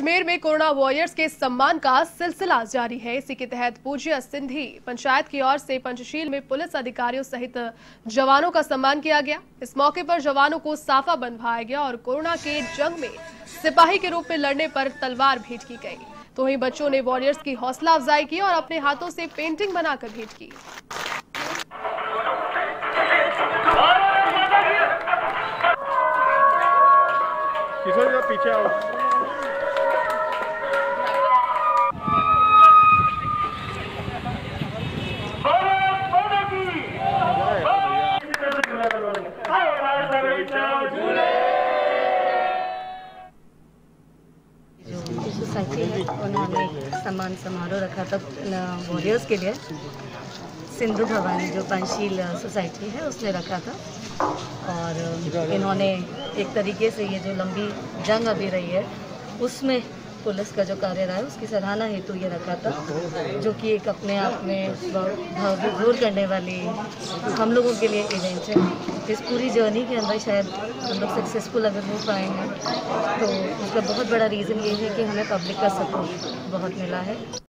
अजमेर में corona warriors के सम्मान का सिलसिला जारी है। इसी के तहत पूज्य सिंधी पंचायत की ओर से पंचशील में पुलिस अधिकारियों सहित जवानों का सम्मान किया गया। इस मौके पर जवानों को साफा बनवाया गया और कोरोना के जंग में सिपाही के रूप में लड़ने पर तलवार भेंट की गई। तो वहीं बच्चों ने वॉरियर्स की हौसला अफजाई की और अपने हाथों से पेंटिंग बनाकर भेंट की। पीछे आओ जो सोसाइटी है उन्होंने सम्मान समारोह रखा था वॉरियर्स के लिए। सिंधु भवानी जो पंचशील सोसाइटी है, उसने रखा था। और इन्होंने एक तरीके से ये जो लंबी जंग अभी रही है, उसमें पुलिस का जो कार्य रहा है, उसकी सराहना हेतु ये रखा था, जो कि एक अपने आप में भाव दूर करने वाली हम लोगों के लिए इवेंट है। इस पूरी जर्नी के अंदर शायद हम लोग सक्सेसफुल अगर हो पाएँगे तो उसका बहुत बड़ा रीज़न ये है कि हमें पब्लिक का सपोर्ट बहुत मिला है।